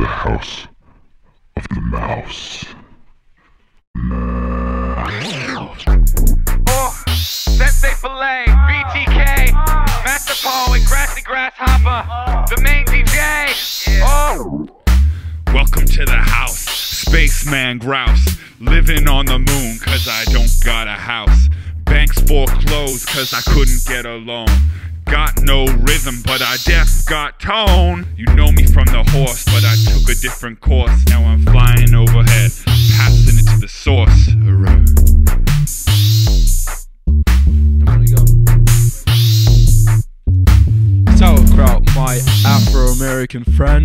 the house of the mouse. Welcome to the house, spaceman grouse. Living on the moon, cause I don't got a house. Banks foreclosed, cause I couldn't get a loan. Got no rhythm, but I def got tone. You know me from the horse, but I took a different course. Now I'm flying overhead, passing it to the source. Hooray. Sauerkraut, my Afro American friend,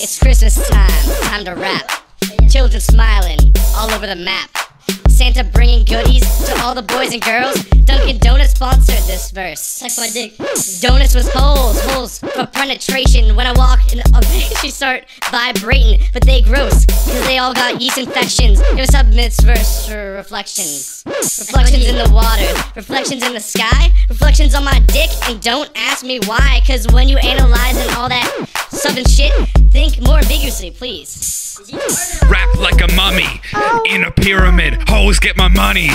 It's Christmas time. Time to rap. Children smiling all over the map. Santa bringing goodies to all the boys and girls. Dunkin' Donuts sponsored this verse. Suck my dick. Donuts with holes, holes for penetration. When I walk in, uh, she start vibrating, but they gross, cause they all got yeast infections. Us up myths verse for reflections. Reflections in the water, reflections in the sky, reflections on my dick, and don't ask me why, cause when you analyze and all that stuff and shit, think more vigorously, please. Wrapped like a mummy in a pyramid. Hoes get my money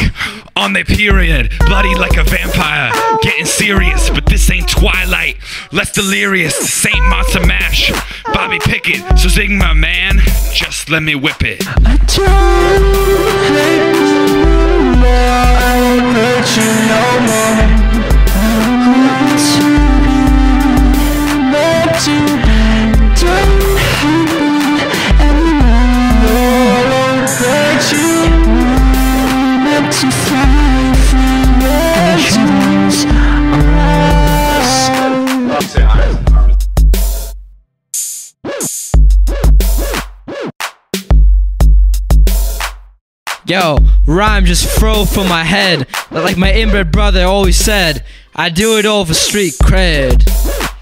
on their period. Bloody like a vampire. Getting serious, but this ain't Twilight. Less delirious. Saint Monster Mash. Bobby Pickett. So sing my man. Just let me whip it. Yo, rhyme just fro from my head. Like my inbred brother always said, I do it all for street cred.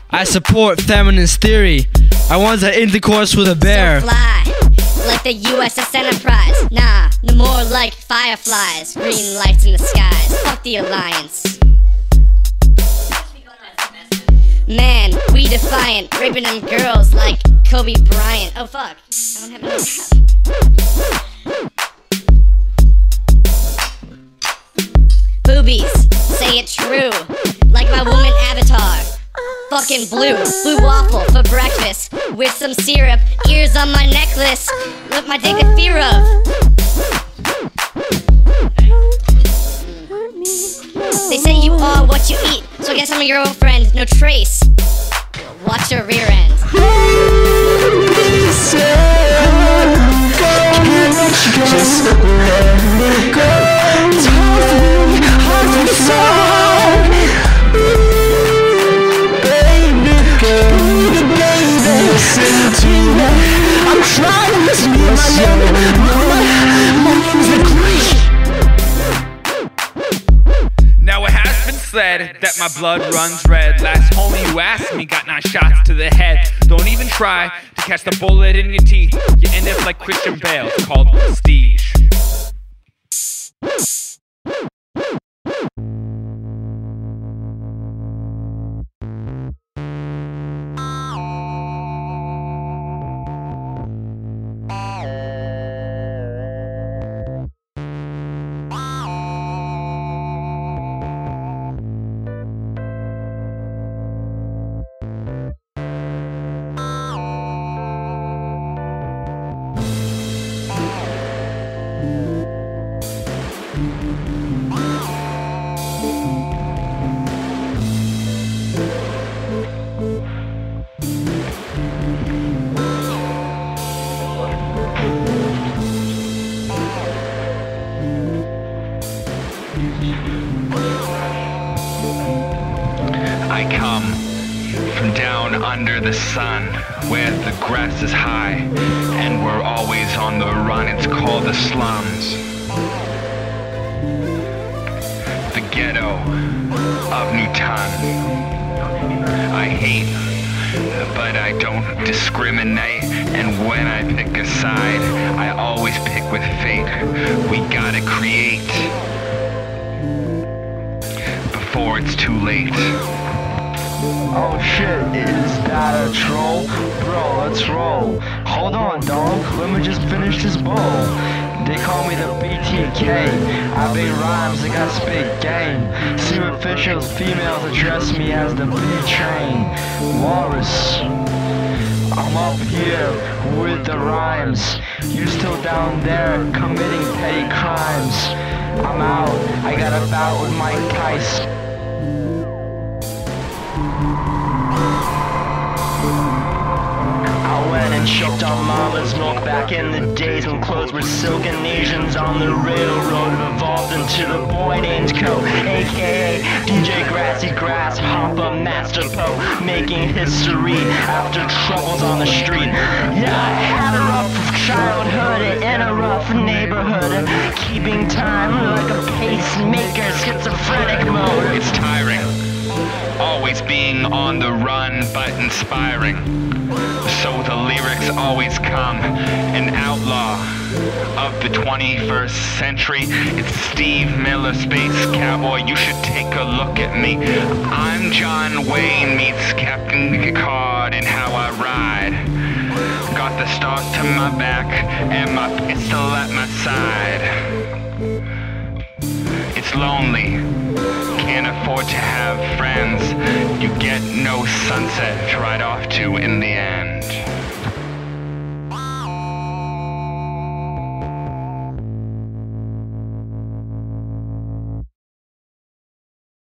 I support feminist theory. I want to intercourse with a bear. So fly, like the USS Enterprise. Nah, no more like fireflies. Green lights in the skies. Fuck the alliance. Man, we defiant, raping them girls like Kobe Bryant. Oh fuck, I don't have enough. Boobies, say it true, like my woman avatar. Fucking blue, blue waffle for breakfast with some syrup, ears on my necklace. Look my dick the fear of. They say you are what you eat, so I guess I'm your old girlfriend, no trace. Watch your rear end. Said that my blood runs red. Last homie you asked me got nine shots to the head. Don't even try to catch the bullet in your teeth. You end up like Christian Bale, called prestige. Under the sun where the grass is high and we're always on the run. It's called the slums. The ghetto of Newton. I hate, but I don't discriminate. And when I pick a side, I always pick with fate. We gotta create before it's too late. Oh shit, is that a troll? Bro, let's roll. Hold on, dog. Let me just finish this bowl. They call me the BTK. I big rhymes, I got spit game. See officials, females address me as the B train. Walrus. I'm up here with the rhymes. You still down there committing petty crimes. I'm out. I got a bout with Mike Tyson. And choked on mama's milk back in the days when clothes were silk and Asians on the railroad evolved into the boy named Co, aka DJ Grassy Grass, Hopper Master Po, making history after troubles on the street. Yeah, I had a rough childhood in a rough neighborhood, keeping time like a pacemaker, schizophrenic mode. It's tiring. Always being on the run, but inspiring. So the lyrics always come. An outlaw of the 21st century. It's Steve Miller, Space Cowboy. You should take a look at me. I'm John Wayne meets Captain Picard and how I ride. Got the stars to my back and my pistol at my side. It's lonely can't afford to have friends. You get no sunset to ride off to in the end.